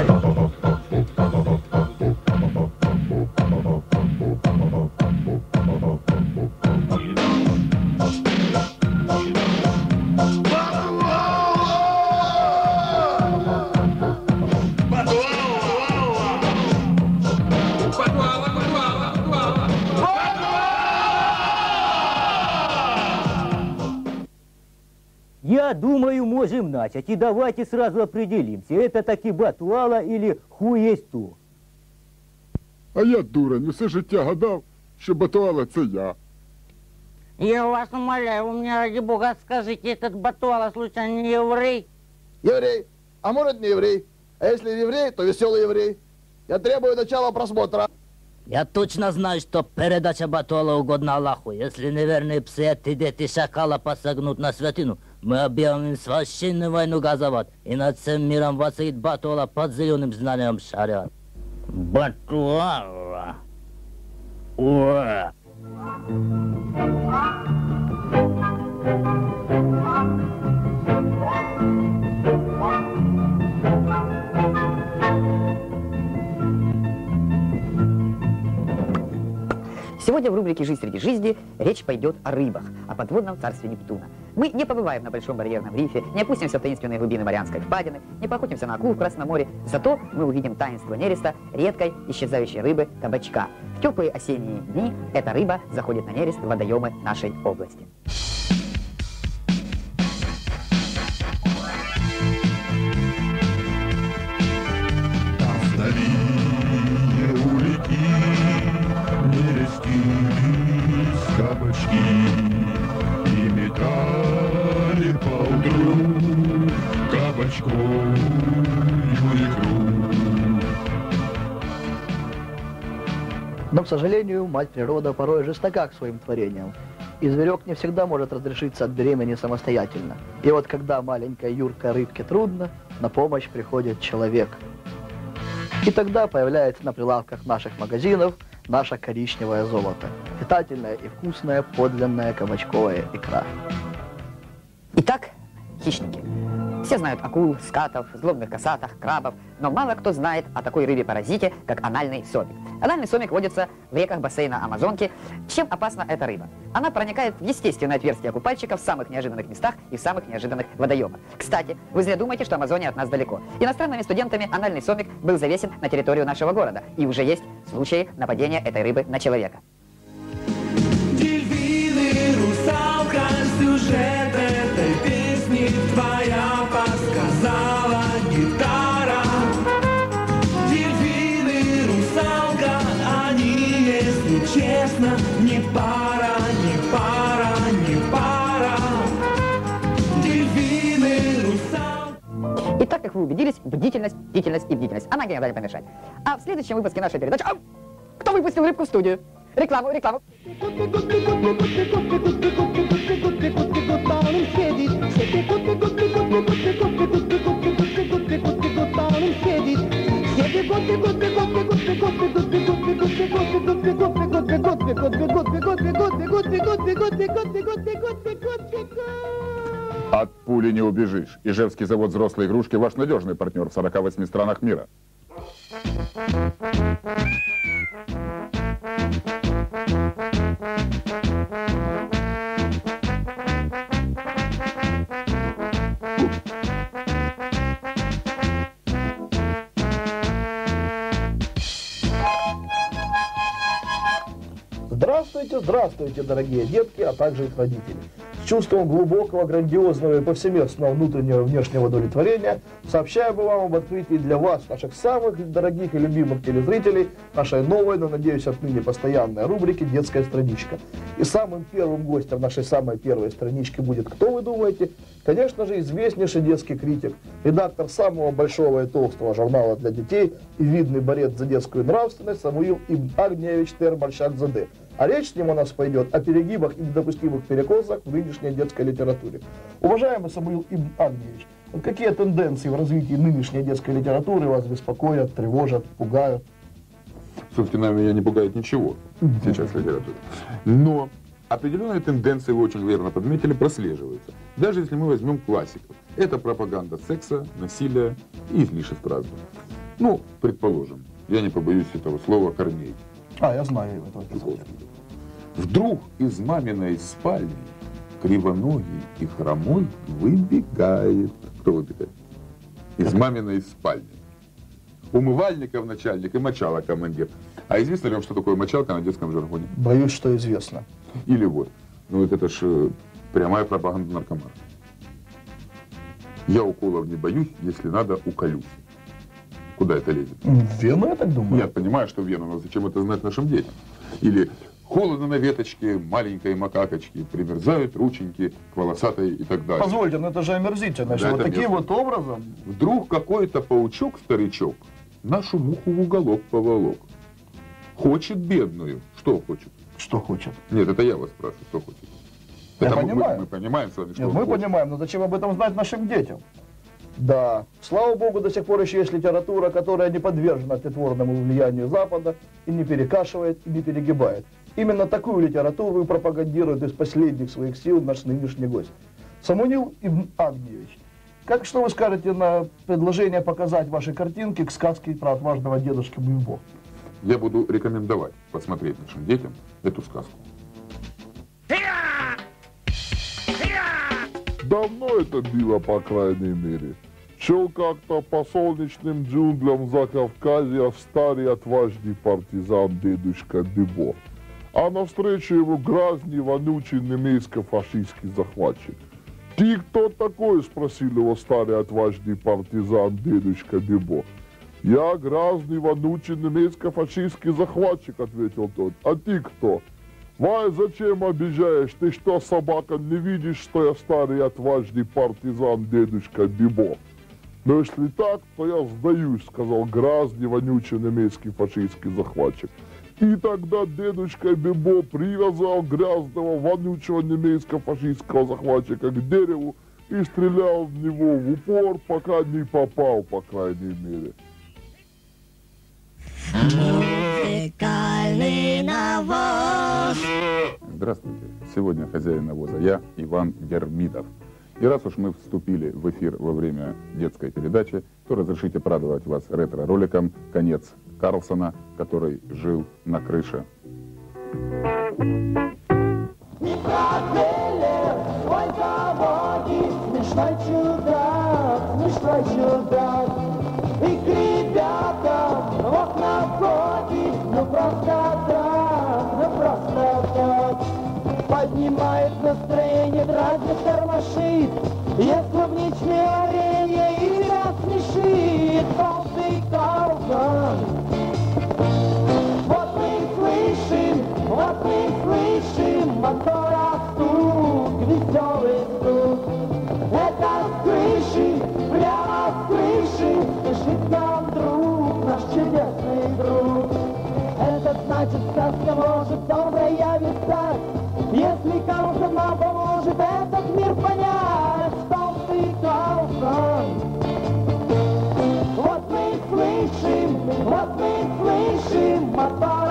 はい、ど。Я думаю, можем начать. И давайте сразу определимся, это таки батуала или хуй есть ту. А я дурень, усе життя гадав, що Батуала це я. Я вас умоляю, вы мне ради бога скажите, этот Батуала случайно не еврей? Еврей. А может не еврей. А если еврей, то веселый еврей. Я требую начала просмотра. Я точно знаю, что передача Батуала угодна Аллаху. Если неверные псы эти дети шакала посогнут на святину, мы объявим им священную войну газовать, и над всем миром воцарит Батуала под зеленым знанием шариат. Батуала. Ура! Сегодня в рубрике «Жизнь среди жизни» речь пойдет о рыбах, о подводном царстве Нептуна. Мы не побываем на Большом барьерном рифе, не опустимся в таинственные глубины Марианской впадины, не поохотимся на акул в Красном море, зато мы увидим таинство нереста редкой исчезающей рыбы кабачка. В теплые осенние дни эта рыба заходит на нерест в водоемы нашей области. Но, к сожалению, мать природа порой жестока к своим творениям. И зверек не всегда может разрешиться от беременности самостоятельно. И вот когда маленькой юркой рыбке трудно, на помощь приходит человек. И тогда появляется на прилавках наших магазинов наше коричневое золото. Питательная и вкусная подлинная кабачковая икра. Итак, хищники. Все знают акул, скатов, злобных косатых, крабов, но мало кто знает о такой рыбе-паразите, как анальный сомик. Анальный сомик водится в реках бассейна Амазонки. Чем опасна эта рыба? Она проникает в естественное отверстие купальщиков в самых неожиданных местах и в самых неожиданных водоемах. Кстати, вы зря думаете, что Амазония от нас далеко. Иностранными студентами анальный сомик был завесен на территорию нашего города, и уже есть случаи нападения этой рыбы на человека. Дельфины, русалка, сюжет как вы убедились, бдительность, бдительность и бдительность. Она иногда не помешает. А в следующем выпуске нашей передачи... Ау! Кто выпустил рыбку в студию? Рекламу, рекламу. От пули не убежишь. Ижевский завод взрослой игрушки ваш надежный партнер в 48 странах мира. Здравствуйте, здравствуйте, дорогие детки, а также их родители. Чувством глубокого, грандиозного и повсеместного внутреннего и внешнего удовлетворения сообщаю бы вам об открытии для вас, наших самых дорогих и любимых телезрителей, нашей новой, но, надеюсь, отныне постоянной рубрики «Детская страничка». И самым первым гостем нашей самой первой странички будет, кто вы думаете? Конечно же, известнейший детский критик, редактор самого большого и толстого журнала для детей и видный борец за детскую нравственность Самуил Ибн Агниевич Термальшадзаде. А речь с ним у нас пойдет о перегибах и недопустимых перекосах в нынешней детской литературе. Уважаемый Самуил Ибн вот какие тенденции в развитии нынешней детской литературы вас беспокоят, тревожат, пугают? Собственно, меня не пугает ничего сейчас в литературе. Но определенные тенденции, вы очень верно подметили, прослеживаются. Даже если мы возьмем классиков. Это пропаганда секса, насилия и излишеств разных. Ну, предположим, я не побоюсь этого слова, Корней. А, я знаю этого писателя. Вдруг из маминой спальни кривоногий и хромой выбегает. Кто выбегает? Из маминой спальни. Умывальников начальник и мочала командир. А известно ли вам, что такое мочалка на детском жаргоне? Боюсь, что известно. Или вот. Ну вот это ж э, прямая пропаганда наркомана. Я уколов не боюсь, если надо, уколюсь. Куда это лезет? В вену, я так думаю? Я понимаю, что вену, но зачем это знать нашим детям? Или холодно на веточке, маленькой макакочки, примерзают рученьки к волосатой и так далее. Позвольте, но это же омерзительно. Да, что вот таким вот образом Вдруг какой-то паучок-старичок нашу муху в уголок поволок. Хочет бедную. Что хочет? что хочет. Нет, это я вас спрашиваю, что хочет. Я Это понимаю. Мы, мы понимаем с вами, что Нет, мы хочет. понимаем, но зачем об этом знать нашим детям? Да, слава богу, до сих пор еще есть литература, которая не подвержена тлетворному влиянию Запада и не перекашивает, и не перегибает. Именно такую литературу и пропагандирует из последних своих сил наш нынешний гость. Самунил Ибн Агниевич, как что вы скажете на предложение показать ваши картинки к сказке про отважного дедушку Бимбо? Я буду рекомендовать посмотреть нашим детям эту сказку. Давно это было, по крайней мере. Шел как-то по солнечным джунглям Закавказья старый отважный партизан дедушка Дебо. А навстречу ему грязный, вонючий немецко-фашистский захватчик. «Ты кто такой?» – спросил его старый отважный партизан дедушка Дебо. «Я грязный, вонючий немецко-фашистский захватчик», – ответил тот. «А ты кто?» Вай, зачем обижаешь? Ты что, собака, не видишь, что я старый отважный партизан дедушка Бибо? Но если так, то я сдаюсь, сказал грязный, вонючий немецкий фашистский захватчик. И тогда дедушка Бибо привязал грязного, вонючего немецкого фашистского захватчика к дереву и стрелял в него в упор, пока не попал, по крайней мере. Здравствуйте. Сегодня хозяин навоза я, Иван Гермидов. И раз уж мы вступили в эфир во время детской передачи, то разрешите порадовать вас ретро-роликом «Конец Карлсона, который жил на крыше». Поднимает настроение, дразнит, тормошит, ест клубничные варенье и может, он проявится, если кому-то нам поможет этот мир понять, что ты должен. Вот мы слышим, вот мы слышим, а мотор.